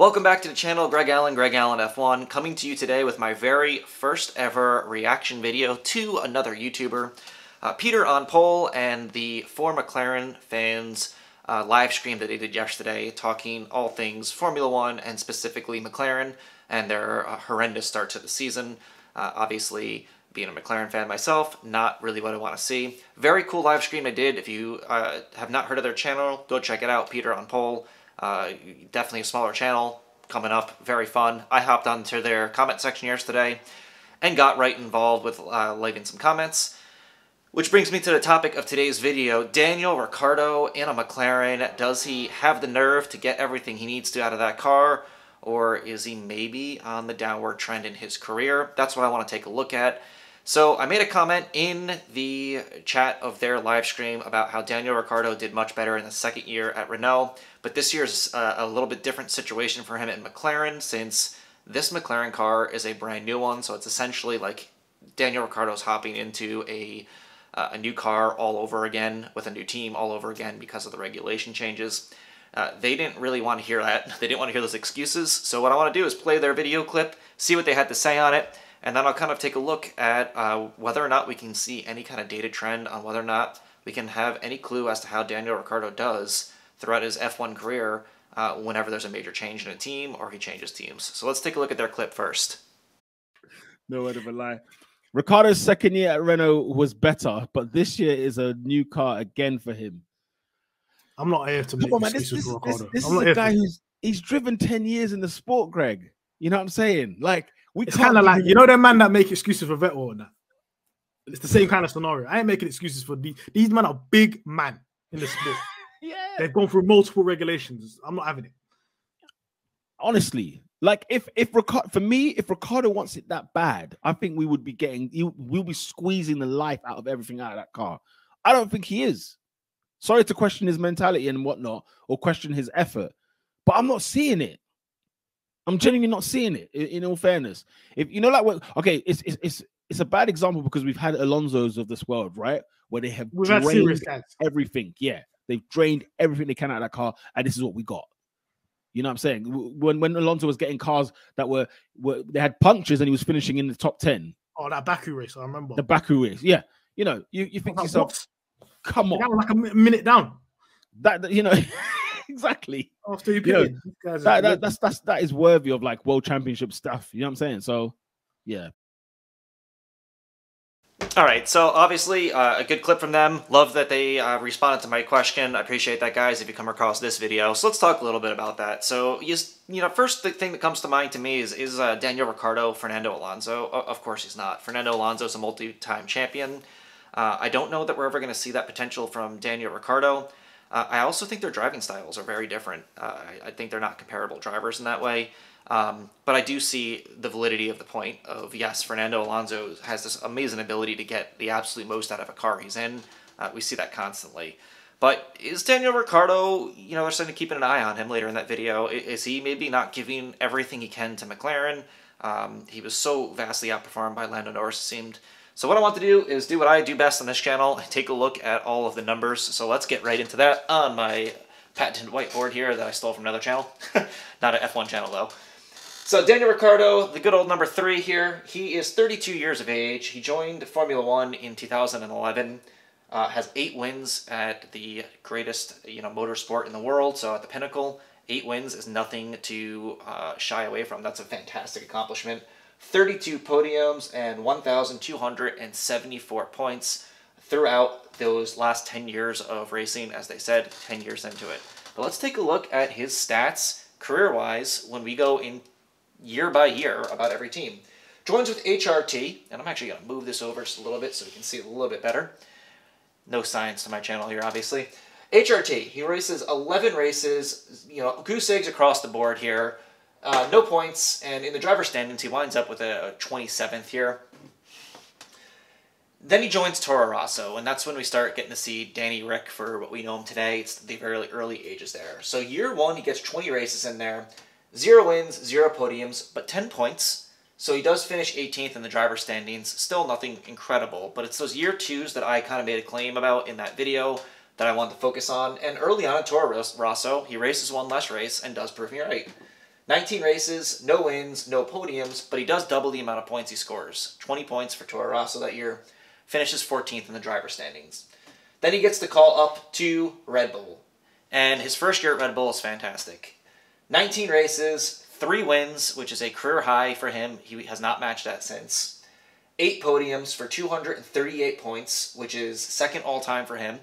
Welcome back to the channel, Greg Allen, Greg Allen F1, coming to you today with my very first ever reaction video to another YouTuber, uh, Peter on pole, and the four McLaren fans uh, live stream that they did yesterday, talking all things Formula One and specifically McLaren and their uh, horrendous start to the season. Uh, obviously, being a McLaren fan myself, not really what I want to see. Very cool live stream they did. If you uh, have not heard of their channel, go check it out, Peter on pole. Uh, definitely a smaller channel coming up, very fun. I hopped onto their comment section yesterday and got right involved with uh, some comments. Which brings me to the topic of today's video. Daniel Ricciardo in a McLaren, does he have the nerve to get everything he needs to out of that car? Or is he maybe on the downward trend in his career? That's what I want to take a look at. So I made a comment in the chat of their live stream about how Daniel Ricciardo did much better in the second year at Renault, but this year's a, a little bit different situation for him at McLaren since this McLaren car is a brand new one, so it's essentially like Daniel Ricciardo's hopping into a uh, a new car all over again with a new team all over again because of the regulation changes. Uh, they didn't really want to hear that. They didn't want to hear those excuses. So what I want to do is play their video clip, see what they had to say on it, and then I'll kind of take a look at uh, whether or not we can see any kind of data trend on whether or not we can have any clue as to how Daniel Ricciardo does throughout his F1 career uh, whenever there's a major change in a team or he changes teams. So let's take a look at their clip first. No word of a lie. Ricciardo's second year at Renault was better, but this year is a new car again for him. I'm not here to make Come on, man. This, excuses this, this, this I'm is not a guy for- who's he's driven 10 years in the sport, Greg. You know what I'm saying? Like, we It's kind of like you know them man that make excuses for Vettel and that. It's the same kind of scenario. I ain't making excuses for these. These men are big man in the sport. yeah. They've gone through multiple regulations. I'm not having it. honestly, like if if Ricciardo, for me, if Ricciardo wants it that bad, I think we would be getting you we'll be squeezing the life out of everything out of that car. I don't think he is. Sorry to question his mentality and whatnot, or question his effort, but I'm not seeing it. I'm genuinely not seeing it. In, in all fairness, if you know, like, what, okay, it's, it's it's it's a bad example because we've had Alonso's of this world, right, where they have We've drained everything. Yeah, they've drained everything they can out of that car, and this is what we got. You know what I'm saying? When when Alonso was getting cars that were, were they had punctures and he was finishing in the top ten. Oh, that Baku race, I remember. the Baku race. Yeah, you know, you, you think to Like, yourself, what? come That on, was like a minute down that, that- you know, exactly. after you You know, pitted. These guys are That, that that's that's that is worthy of like world championship stuff. You know what I'm saying? So, yeah, All right, so obviously uh, a good clip from them. Love that they uh, responded to my question. I appreciate that, guys. If you come across this video, so let's talk a little bit about that. So, you, you know, first the thing that comes to mind to me is is uh, Daniel Ricciardo, Fernando Alonso. O- of course, he's not. Fernando Alonso is a multi-time champion. Uh, I don't know that we're ever going to see that potential from Daniel Ricciardo. Uh, I also think their driving styles are very different. Uh, I, I think they're not comparable drivers in that way. Um, but I do see the validity of the point of yes, Fernando Alonso has this amazing ability to get the absolute most out of a car he's in. Uh, we see that constantly. But is Daniel Ricciardo, you know, they're starting to keep an eye on him later in that video. Is he maybe not giving everything he can to McLaren? Um, he was so vastly outperformed by Lando Norris, it seemed. So what I want to do is do what I do best on this channel, take a look at all of the numbers. So let's get right into that on my patented whiteboard here that I stole from another channel. Not an F1 channel, though. So Daniel Ricciardo, the good old number three here, he is 32 years of age. He joined Formula One in 2011. Uh, has eight wins at the greatest, you know, motorsport in the world. So at the pinnacle, eight wins is nothing to uh, shy away from. That's a fantastic accomplishment. 32 podiums and 1,274 points throughout those last 10 years of racing, as they said, 10 years into it. But let's take a look at his stats career wise when we go in year by year about every team. Joins with HRT, and I'm actually going to move this over just a little bit so we can see it a little bit better. No science to my channel here, obviously. HRT, he races 11 races, you know, goose eggs across the board here. Uh, no points, and in the driver standings, he winds up with a 27th here. Then he joins Toro Rosso, and that's when we start getting to see Danny Rick for what we know him today. It's the very early ages there. So year one, he gets 20 races in there, zero wins, zero podiums, but 10 points. So he does finish 18th in the driver standings. Still nothing incredible, but it's those year twos that I kind of made a claim about in that video that I wanted to focus on. And early on in Toro Rosso, he races one less race and does prove me right. 19 races, no wins, no podiums, but he does double the amount of points he scores. 20 points for Toro Rosso that year. Finishes 14th in the driver standings. Then he gets the call up to Red Bull. And his first year at Red Bull is fantastic. 19 races, three wins, which is a career high for him. He has not matched that since. Eight podiums for 238 points, which is second all time for him.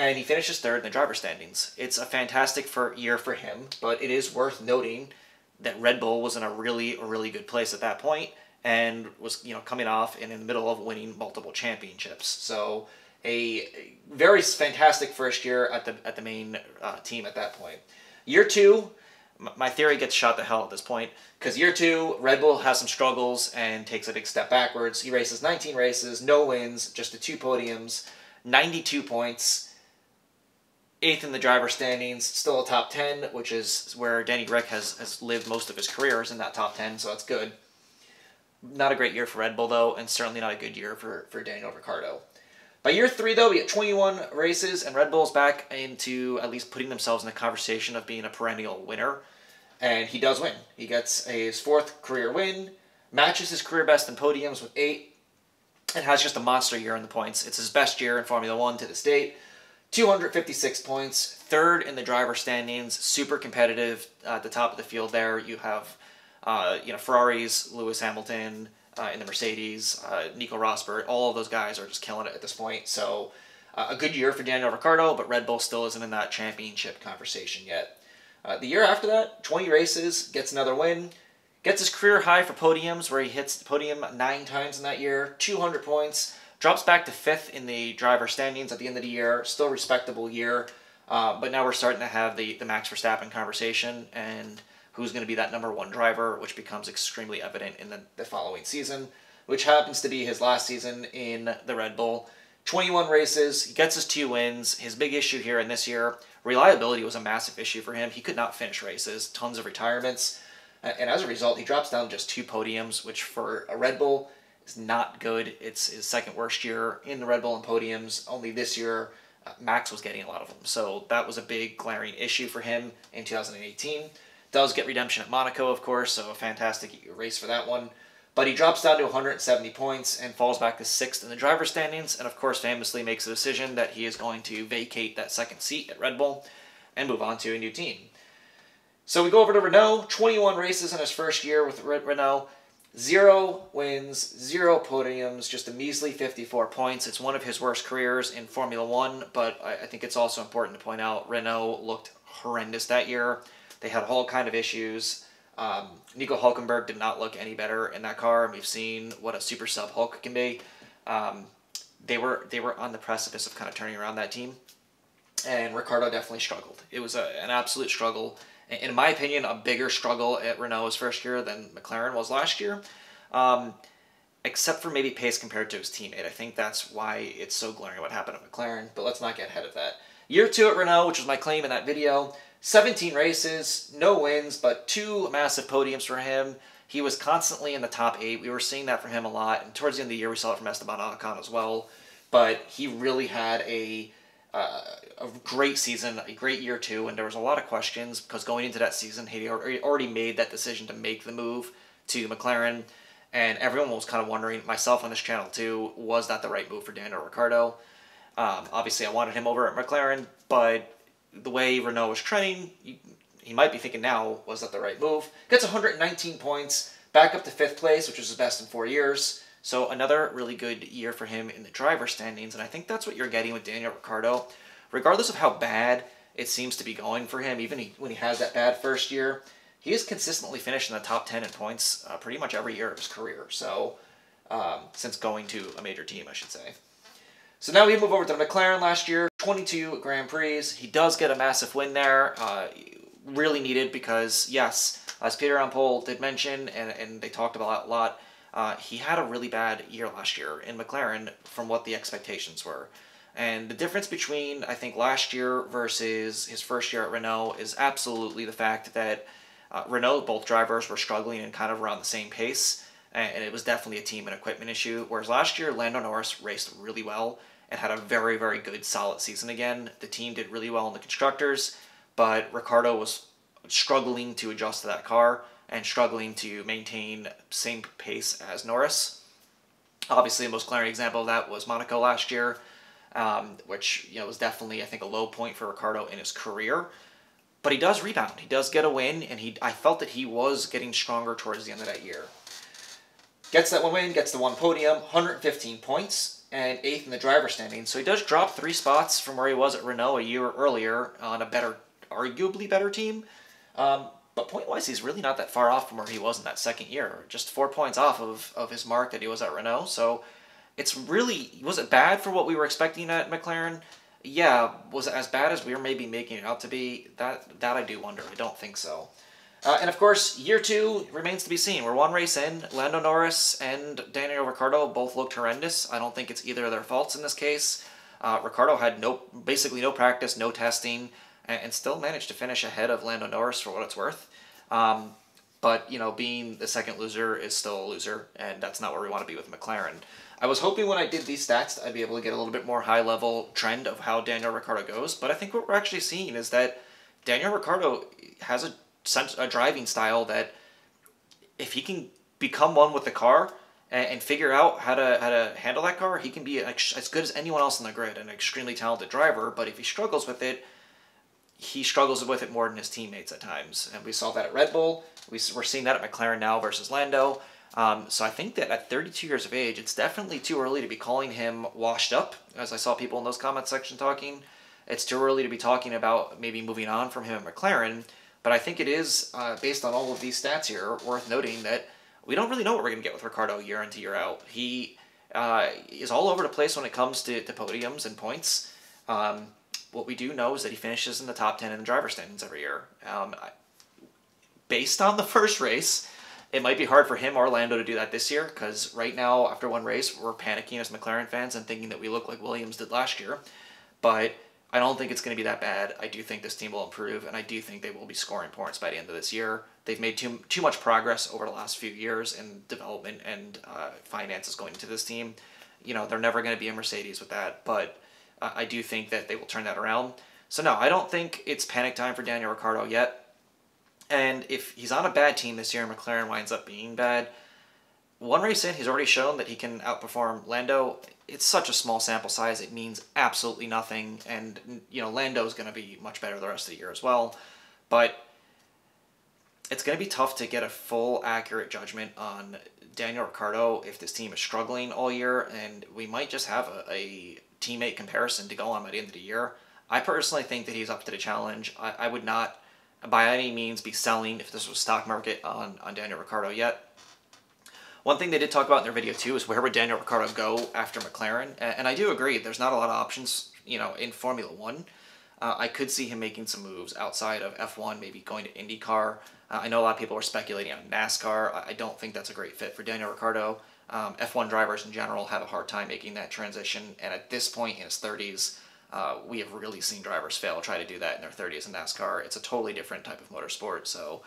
And he finishes third in the driver standings. It's a fantastic for year for him, but it is worth noting that Red Bull was in a really, really good place at that point and was, you know, coming off and in the middle of winning multiple championships. So a very fantastic first year at the at the main uh, team at that point. Year two, my theory gets shot to hell at this point because year two, Red Bull has some struggles and takes a big step backwards. He races 19 races, no wins, just the two podiums, 92 points, eighth in the driver standings, still a top 10, which is where Danny Ric has, has lived most of his career is in that top 10, so that's good. Not a great year for Red Bull, though, and certainly not a good year for, for Daniel Ricciardo. By year three, though, we get 21 races, and Red Bull's back into at least putting themselves in the conversation of being a perennial winner. And he does win. He gets his fourth career win, matches his career best in podiums with eight, and has just a monster year in the points. It's his best year in Formula One to this date. 256 points, third in the driver standings, super competitive at the top of the field there. You have, uh, you know, Ferraris, Lewis Hamilton, uh, in the Mercedes, uh, Nico Rosberg, all of those guys are just killing it at this point. So uh, a good year for Daniel Ricciardo, but Red Bull still isn't in that championship conversation yet. Uh, the year after that, 20 races, gets another win, gets his career high for podiums, where he hits the podium nine times in that year, 200 points, drops back to fifth in the driver standings at the end of the year, still respectable year. Uh, but now we're starting to have the, the Max Verstappen conversation, and who's going to be that number one driver, which becomes extremely evident in the, the following season, which happens to be his last season in the Red Bull. 21 races, he gets his two wins. His big issue here in this year, reliability was a massive issue for him. He could not finish races, tons of retirements, and as a result, he drops down just two podiums, which for a Red Bull is not good. It's his second worst year in the Red Bull and podiums. Only this year, uh, Max was getting a lot of them. So that was a big glaring issue for him in 2018. Does get redemption at Monaco, of course, so a fantastic race for that one. But he drops down to 170 points and falls back to sixth in the driver standings, and of course, famously makes a decision that he is going to vacate that second seat at Red Bull and move on to a new team. So we go over to Renault, 21 races in his first year with Renault, zero wins, zero podiums, just a measly 54 points. It's one of his worst careers in Formula One, but I think it's also important to point out Renault looked horrendous that year. They had all kind of issues. Um, Nico Hulkenberg did not look any better in that car. And we've seen what a super sub Hulk can be. Um, they were they were on the precipice of kind of turning around that team, and Ricciardo definitely struggled. It was a, an absolute struggle. In my opinion, a bigger struggle at Renault's first year than McLaren was last year. Um, except for maybe pace compared to his teammate. I think that's why it's so glaring what happened at McLaren, but let's not get ahead of that. Year two at Renault, which was my claim in that video, 17 races, no wins, but two massive podiums for him. He was constantly in the top eight. We were seeing that from him a lot, and towards the end of the year, we saw it from Esteban Ocon as well. But he really had a uh, a great season, a great year too, and there was a lot of questions because going into that season, he already made that decision to make the move to McLaren, and everyone was kind of wondering, myself on this channel too, was that the right move for Daniel Ricciardo? Um, obviously, I wanted him over at McLaren, but the way Renault was trending, he might be thinking now, was that the right move? Gets 119 points, back up to fifth place, which was his best in four years. So another really good year for him in the driver standings, and I think that's what you're getting with Daniel Ricciardo. Regardless of how bad it seems to be going for him, even he, when he has that bad first year, he has consistently finished in the top 10 in points uh, pretty much every year of his career. So, um, since going to a major team, I should say. So now we move over to McLaren last year, 22 Grand Prix. He does get a massive win there. Uh, really needed because, yes, as Peter on pole did mention, and, and they talked about a lot, uh, he had a really bad year last year in McLaren from what the expectations were. And the difference between, I think, last year versus his first year at Renault is absolutely the fact that uh, Renault, both drivers were struggling and kind of around the same pace. And it was definitely a team and equipment issue. Whereas last year, Lando Norris raced really well and had a very, very good, solid season again. The team did really well in the constructors, but Ricciardo was struggling to adjust to that car and struggling to maintain same pace as Norris. Obviously, the most glaring example of that was Monaco last year, um, which you know was definitely I think a low point for Ricciardo in his career. But he does rebound. He does get a win, and he I felt that he was getting stronger towards the end of that year. Gets that one win, gets the one podium, 115 points, and eighth in the driver standing. So he does drop three spots from where he was at Renault a year earlier on a better, arguably better team. Um, but point wise, he's really not that far off from where he was in that second year. Just four points off of, of his mark that he was at Renault. So it's really, was it bad for what we were expecting at McLaren? Yeah. Was it as bad as we were maybe making it out to be? That, that I do wonder. I don't think so. Uh, and of course, year two remains to be seen. We're one race in. Lando Norris and Daniel Ricciardo both looked horrendous. I don't think it's either of their faults in this case. Uh, Ricciardo had no, basically no practice, no testing, and, still managed to finish ahead of Lando Norris for what it's worth. Um, but you know, being the second loser is still a loser, and that's not where we want to be with McLaren. I was hoping when I did these stats, I'd be able to get a little bit more high level trend of how Daniel Ricciardo goes. But I think what we're actually seeing is that Daniel Ricciardo has a a driving style that if he can become one with the car and, and figure out how to how to handle that car, he can be as good as anyone else on the grid, an extremely talented driver. But if he struggles with it, he struggles with it more than his teammates at times, and we saw that at Red Bull. We, we're seeing that at McLaren now versus Lando. Um, so I think that at 32 years of age, it's definitely too early to be calling him washed up, as I saw people in those comment section talking. It's too early to be talking about maybe moving on from him at McLaren. But I think it is, uh, based on all of these stats here, worth noting that we don't really know what we're going to get with Ricciardo year into year out. He uh, is all over the place when it comes to, to podiums and points. Um, what we do know is that he finishes in the top 10 in the driver standings every year. Um, based on the first race, it might be hard for him or Lando to do that this year because right now, after one race, we're panicking as McLaren fans and thinking that we look like Williams did last year. But I don't think it's going to be that bad. I do think this team will improve, and I do think they will be scoring points by the end of this year. They've made too too much progress over the last few years in development and uh, finances going into this team. You know, they're never going to be a Mercedes with that, but I do think that they will turn that around. So no, I don't think it's panic time for Daniel Ricciardo yet. And if he's on a bad team this year and McLaren winds up being bad, one race in, he's already shown that he can outperform Lando. It's such a small sample size; it means absolutely nothing. And you know, Lando is going to be much better the rest of the year as well. But it's going to be tough to get a full, accurate judgment on Daniel Ricciardo if this team is struggling all year, and we might just have a, a teammate comparison to go on by the end of the year. I personally think that he's up to the challenge. I, I would not, by any means, be selling if this was stock market on on Daniel Ricciardo yet. One thing they did talk about in their video too is where would Daniel Ricciardo go after McLaren, and I do agree. There's not a lot of options, you know, in Formula One. Uh, I could see him making some moves outside of F1, maybe going to IndyCar. Uh, I know a lot of people are speculating on NASCAR. I don't think that's a great fit for Daniel Ricciardo. Um, F1 drivers in general have a hard time making that transition, and at this point in his 30s, uh, we have really seen drivers fail try to do that in their 30s in NASCAR. It's a totally different type of motorsport, so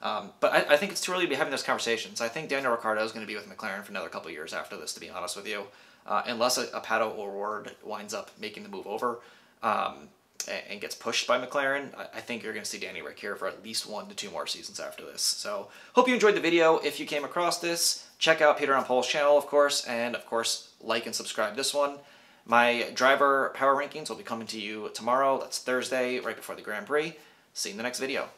um, but I, I, think it's too early to be having those conversations. I think Daniel Ricciardo is going to be with McLaren for another couple years after this, to be honest with you, uh, unless a, a Pato O'Ward winds up making the move over um, and, and, gets pushed by McLaren. I, I think you're going to see Danny Rick here for at least one to two more seasons after this. So hope you enjoyed the video. If you came across this, check out Peter on pole's channel, of course, and of course, like and subscribe this one. My driver power rankings will be coming to you tomorrow. That's Thursday, right before the Grand Prix. See you in the next video.